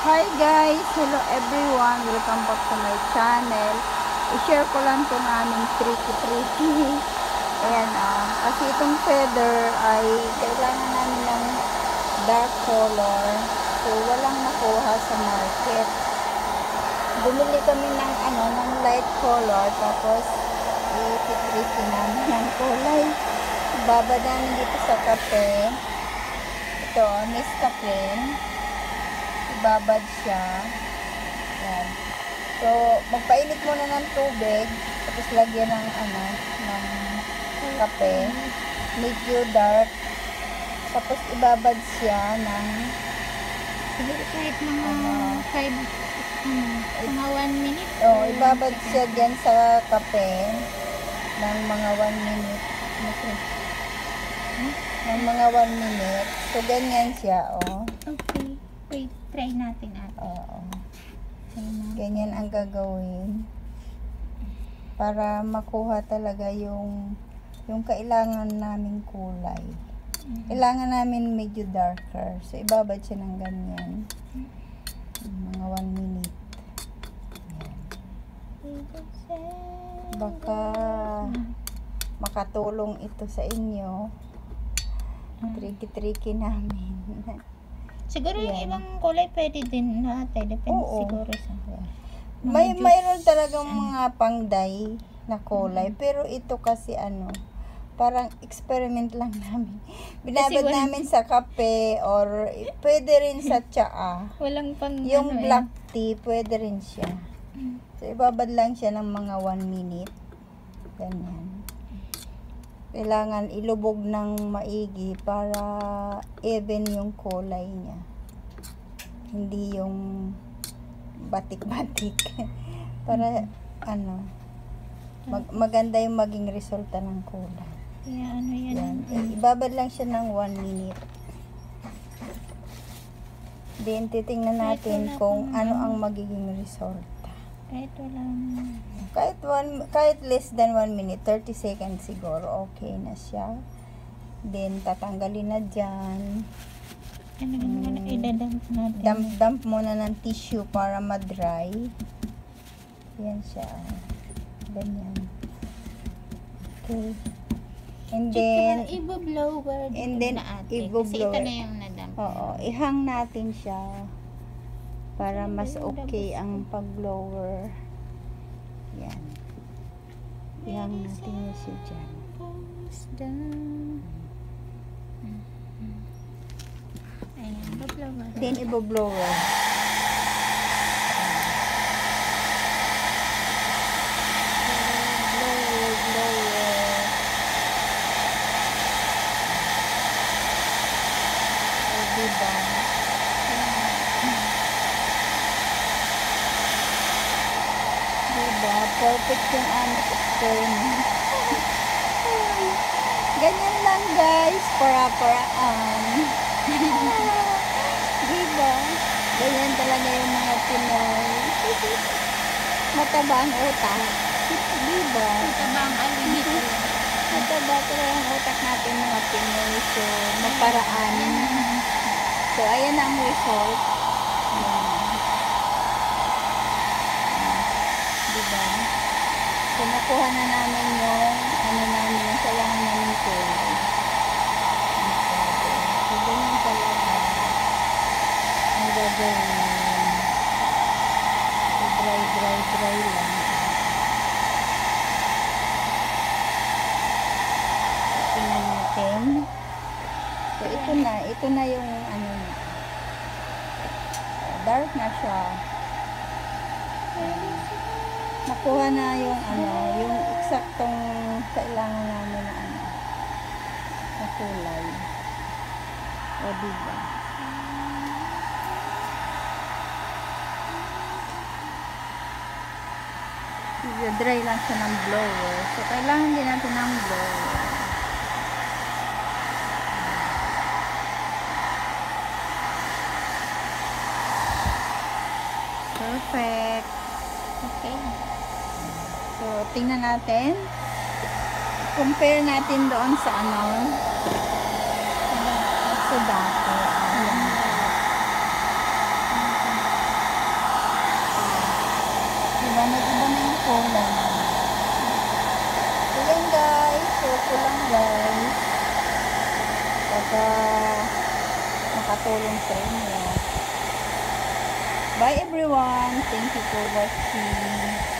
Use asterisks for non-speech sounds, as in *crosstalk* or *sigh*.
Hi guys! Hello everyone! Welcome back to my channel. I-share ko lang itong aming tricky tricky. *laughs* Ayan ah. Kasi itong feather ay kailangan namin ng dark color. So walang nakuha sa market. Bumili kami ng ano, ng light color. Tapos i-tricky namin ng kulay. Babad namin dito sa kape. Ito, Nescafe ibabad siya. Yan. So, magpainit muna ng tubig, tapos lagyan ng ano, ng kape. Medyo dark. Tapos ibabad siya ng kahit mga Ano? 5, ano, mga 1 minute. oh, ibabad siya diyan sa kape ng mga 1 minute. Ng mga 1 minute. So, ganyan siya, oh. Okay. Wait, try natin ate. Oo. Try natin. Ganyan ang gagawin para makuha talaga yung yung kailangan naming kulay. Kailangan namin medyo darker. So, ibabad siya ng ganyan. Mga 1 minute. Baka makatulong ito sa inyo. Tricky-tricky namin. *laughs* Siguro yung Yan. ibang kulay pwede din natin. Depende Oo. siguro sa May juice. mayroon talagang mga pangday na kulay, pero ito kasi ano, parang experiment lang *laughs* namin. Binabad wala- namin sa kape or eh, pwede rin sa *laughs* tsaa. Walang pang Yung ano, black tea, pwede rin siya. So, ibabad lang siya ng mga 1 minute. Ganyan. Kailangan ilubog ng maigi para even yung kulay niya. Hindi yung batik-batik. *laughs* para ano, mag- maganda yung maging resulta ng kulay. Kaya ano yan. Yan. Ibabad lang siya ng 1 minute. Then, titingnan natin kung ano ano. ang magiging resulta. Kahit walang... Kahit, one, kahit less than 1 minute, 30 seconds siguro, okay na siya. Then, tatanggalin na dyan. Ano mm. muna, idadamp natin. Dump-dump muna ng tissue para ma-dry. Yan siya. Ganyan. Okay. And then, Then, ibo-blower and then, na ate. Kasi ito na yung nadamp. Oo, ihang natin siya para mas okay ang pag-blower. Yan. Ihang natin siya dyan. Goes down. Ayan, ibo-blower. Then, ibo-blower. Blower, blower. O, diba? Diba? Perfect yung aming experiment. Ganyan lang guys. Para-paraan. *laughs* diba? Ganyan talaga yung mga Pinoy. *laughs* Mataba ang utak. *laughs* Diba? Tabang aligi Mataba talaga ang utak natin mga Pinoy. So, maparaan. So, ayan ang result. Ayan. Diba? So, nakuha na namin yung ano namin, yung kailangan namin kulay. So, ganyan talaga. Ang gagawin. Dry, dry, dry lang. Tingnan natin. So, ito na. Ito na yung ano niya. Dark na siya. Nakuha na yung ano, yung eksaktong kailangan namin na ano, na kulay. O, diba? dry lang siya ng blower. So, kailangan din natin ng blower. Perfect. Okay. So, tingnan natin. Compare natin doon sa ano. Sa dati. Ayan. Diba, nag-iba na yung kulay. So, yan guys. So, ko lang guys. Baka makatulong sa inyo. Bye everyone. Thank you for watching.